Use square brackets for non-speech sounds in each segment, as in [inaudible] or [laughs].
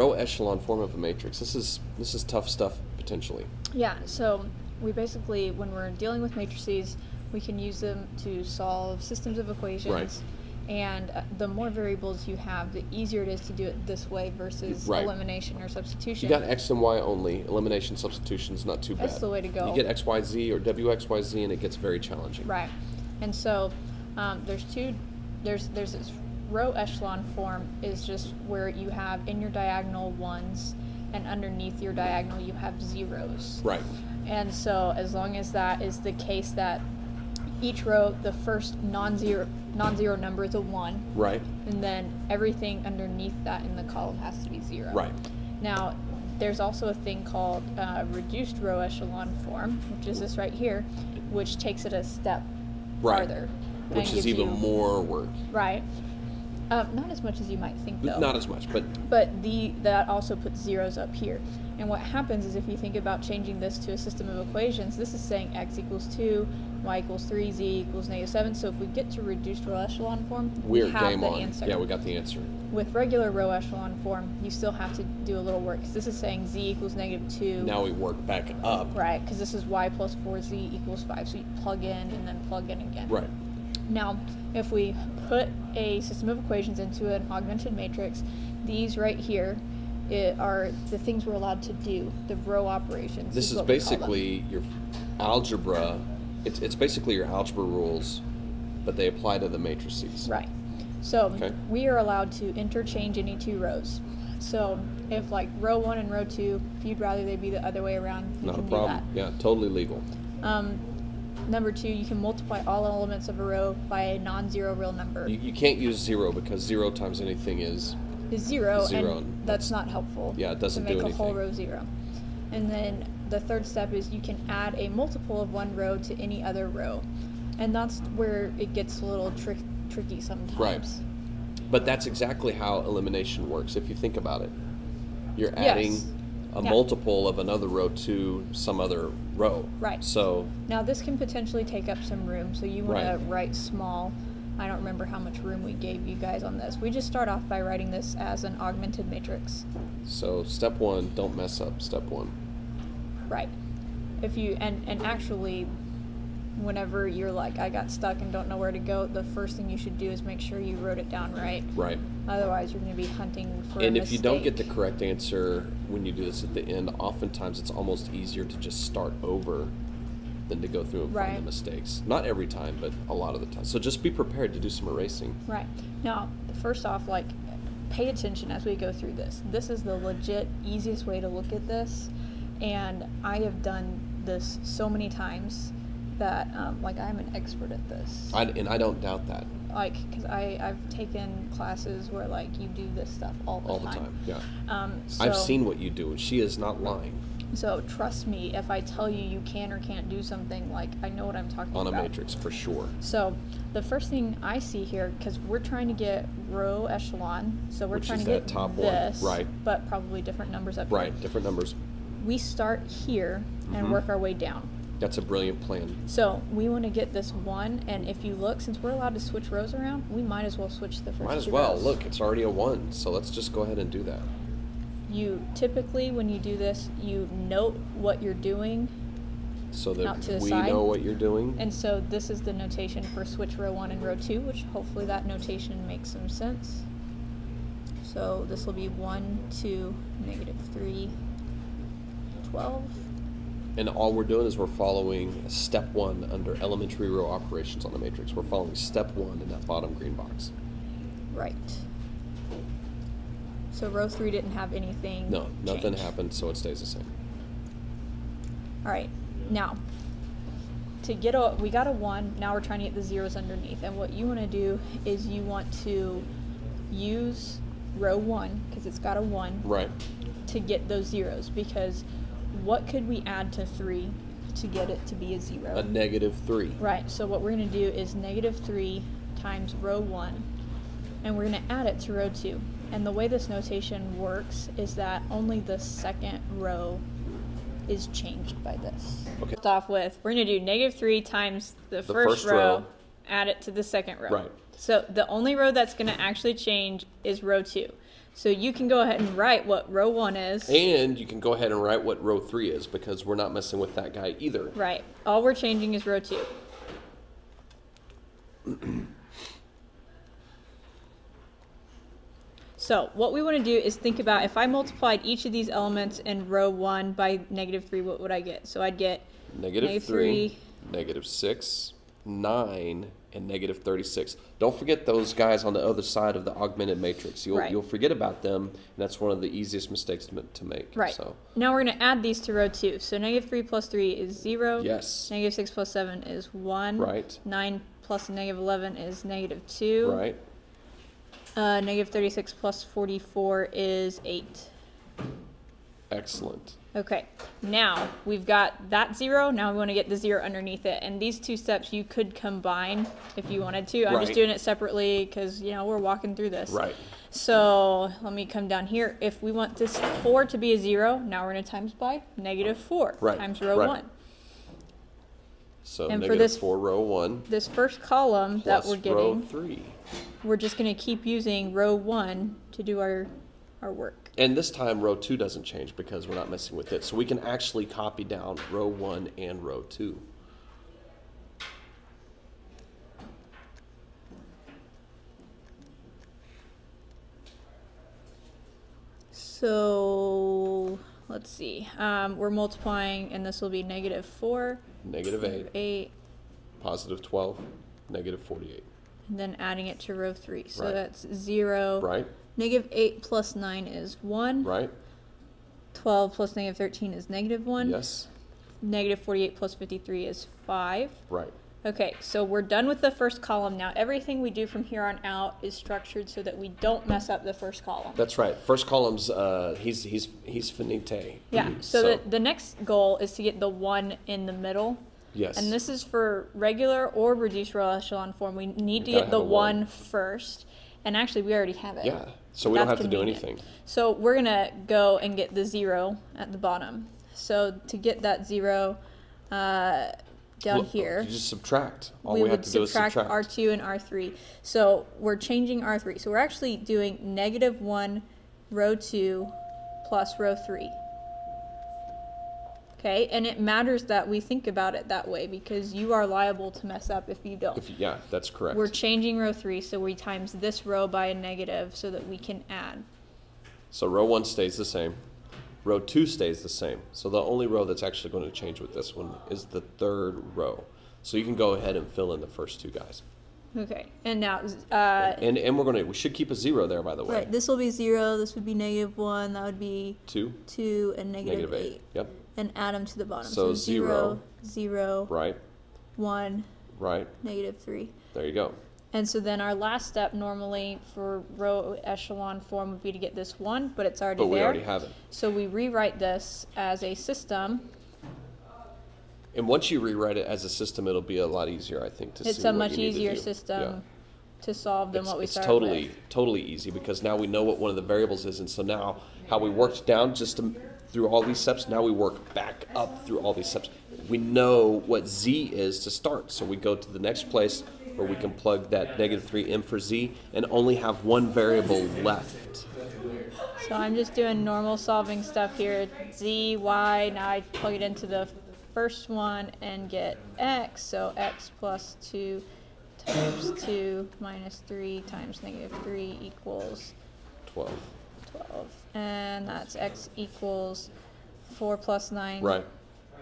row echelon form of a matrix. This is this is tough stuff potentially. Yeah, so we basically, when we're dealing with matrices, we can use them to solve systems of equations. Right. And uh, the more variables you have, the easier it is to do it this way versus Right. elimination or substitution. You got x and y only. Elimination substitution is not too bad. That's the way to go. You get x, y, z or w, x, y, z, and it gets very challenging. Right. And so um, there's two, there's, there's this row echelon form is just where you have in your diagonal ones and underneath your diagonal you have zeros. Right. And so as long as that is the case that each row, the first non-zero, non-zero number is a one, Right. and then everything underneath that in the column has to be zero. Right. Now, there's also a thing called uh, reduced row echelon form, which is this right here, which takes it a step Right. farther. Which is even you- more work. Right. Um, not as much as you might think, though. Not as much, but But the that also puts zeros up here. And what happens is if you think about changing this to a system of equations, this is saying x equals 2, y equals 3, z equals negative 7. So if we get to reduced row echelon form, we we're have game the on. answer. Yeah, we got the answer. With regular row echelon form, you still have to do a little work. 'cause this is saying z equals negative 2. Now we work back up. Right, because this is y plus 4z equals 5. So you plug in and then plug in again. Right. Now, if we put a system of equations into an augmented matrix, these right here are the things we're allowed to do, the row operations. This is what we call them. basically your algebra. It's it's basically your algebra rules, but they apply to the matrices. Right. So Okay. we are allowed to interchange any two rows. So if like row one and row two, if you'd rather they be the other way around, you Not a can problem. Yeah, totally legal. Um, number two, you can multiply all elements of a row by a non-zero real number. You, you can't use zero because zero times anything is is zero, Zero, and and that's not helpful. Yeah, it doesn't to make do a whole row zero. And then the third step is you can add a multiple of one row to any other row, and that's where it gets a little trick tricky sometimes. Right. But that's exactly how elimination works. If you think about it, you're adding Yes. a Yeah. multiple of another row to some other row. Right. So Now this can potentially take up some room, so you want to write small. I don't remember how much room we gave you guys on this. We just start off by writing this as an augmented matrix. so step one, don't mess up. Step one. Right. If you and and actually whenever you're like I got stuck and don't know where to go, the first thing you should do is make sure you wrote it down right. Right. Otherwise, you're going to be hunting for and if you don't get the correct answer when you do this at the end, oftentimes it's almost easier to just start over than to go through and find the mistakes. Not every time, but a lot of the time. So just be prepared to do some erasing. Right. Now, first off, like, pay attention as we go through this. This is the legit easiest way to look at this, and I have done this so many times that, um, like, I'm an expert at this. I, and I don't doubt that like, because I I've taken classes where like you do this stuff all the time. all the time. Yeah. Um, so, I've seen what you do, and she is not lying So trust me, if I tell you you can or can't do something, like I know what I'm talking about. on a about. matrix for sure. So the first thing I see here, because we're trying to get row echelon, so we're Which trying to get top one, this, right. But probably different numbers up here. Right. Different numbers. We start here and Mhm. work our way down. That's a brilliant plan. So we want to get this one, and if you look, since we're allowed to switch rows around, we might as well switch the first. Might as well. rows. Look, it's already a one, so let's just go ahead and do that. You typically, when you do this, you note what you're doing, So that we side. know what you're doing. and so this is the notation for switch row one and row two, which hopefully that notation makes some sense. So this will be one, two, negative three, twelve. And all we're doing is we're following step one under elementary row operations on the matrix. We're following step one in that bottom green box. Right. So row three didn't have anything. No, nothing change. happened, so it stays the same. All right, now to get a we got a one. Now we're trying to get the zeros underneath, and what you want to do is you want to use row one because it's got a one Right. to get those zeros. Because what could we add to three to get it to be a zero? A negative three. Right. So what we're going to do is negative three times row one, and we're going to add it to row two. And the way this notation works is that only the second row is changed by this. Okay. Start off with we're going to do negative three times the, first, first row, row. add it to the second row. Right. So the only row that's going to actually change is row two. So you can go ahead and write what row one is. And you can go ahead and write what row three is because we're not messing with that guy either. Right. All we're changing is row two. [clears throat] so what we want to do is think about if I multiplied each of these elements in row one by negative three, what would I get? So I'd get Negative Negative three, three. negative six, nine, and negative 36. Don't forget those guys on the other side of the augmented matrix. You'll, Right. you'll forget about them, and that's one of the easiest mistakes to, to make. right. So, Now we're going to add these to row two. So negative three plus three is zero. yes. Negative six plus seven is one. Right. Nine plus negative eleven is negative two. Right. Uh, negative thirty-six plus forty-four is eight. Excellent. Okay, now we've got that zero. Now we want to get the zero underneath it. And these two steps you could combine if you wanted to. I'm Right. just doing it separately because, you know, we're walking through this. Right. So let me come down here. If we want this four to be a zero, now we're going to times by negative four Right, times row right. one. So And for this- four, row one, This first column that we're row getting, three. we're just going to keep using row one to do our, our work. And this time, row two doesn't change because we're not messing with it. So we can actually copy down row one and row two. So let's see. Um, we're multiplying, and this will be negative four, Negative eight, eight, positive 12, negative 48. and then adding it to row three. So Right. that's zero. Right? Negative eight plus nine is one. Right? Twelve plus negative thirteen is negative one. Yes? Negative forty-eight plus fifty-three is five. Right. Okay, so we're done with the first column. Now everything we do from here on out is structured so that we don't mess up the first column. That's right. First column's, uh, he's, he's, he's finite. Yeah, so, The, the next goal is to get the one in the middle. yes. And this is for regular or reduced row echelon form. We need to gotta get the one. one first. And actually, we already have it. Yeah. So we don't That's have to do anything. So we're going to go and get the zero at the bottom. So to get that zero uh, down Well, here, You just subtract. All we, we, have to do is subtract subtract. R2 and R3. So we're changing R3. So we're actually doing negative 1 row 2 plus row 3. Okay, and it matters that we think about it that way because you are liable to mess up if you don't. If, yeah, that's correct. We're changing row 3, so we times this row by a negative so that we can add. So row one stays the same. Row two stays the same. So the only row that's actually going to change with this one is the third row. So you can go ahead and fill in the first two guys. Okay, and now, uh, And and we're going to we should keep a zero there by the way. right, this will be 0, this would be negative 1, that would be Two, 2, and negative negative 8. eight. Yep. And add them to the bottom. So zero, zero. zero, Right. one, Right. negative three. There you go. And so then our last step normally for row echelon form would be to get this one, but it's already But we there. already have it. So we rewrite this as a system. And once you rewrite it as a system, it'll be a lot easier, I think, to see It's a much to easier do. system Yeah. to solve than It's, what we started. it's started totally with. totally easy because now we know what one of the variables is, and so now how we worked down just to, through all these steps. Now we work back up through all these steps. We know what z is to start, so we go to the next place where we can plug that negative three in for z and only have one variable left. So I'm just doing normal solving stuff here. Z, Y, now I plug it into the first one and get x. So x plus 2 times 2 minus 3 times negative 3 equals Twelve. 12. And that's x equals 4 plus 9. Right.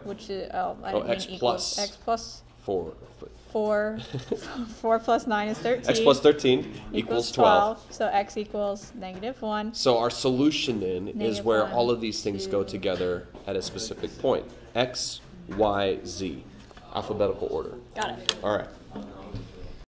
Which is, oh, I Oh, didn't x mean equals. plus. X plus Four. 4. [laughs] 4 plus 9 is 13. X plus thirteen equals twelve. So x equals negative 1. So our solution then is where one, all of these things go together at a specific point. X, Y, Z. Alphabetical order. Got it. All right.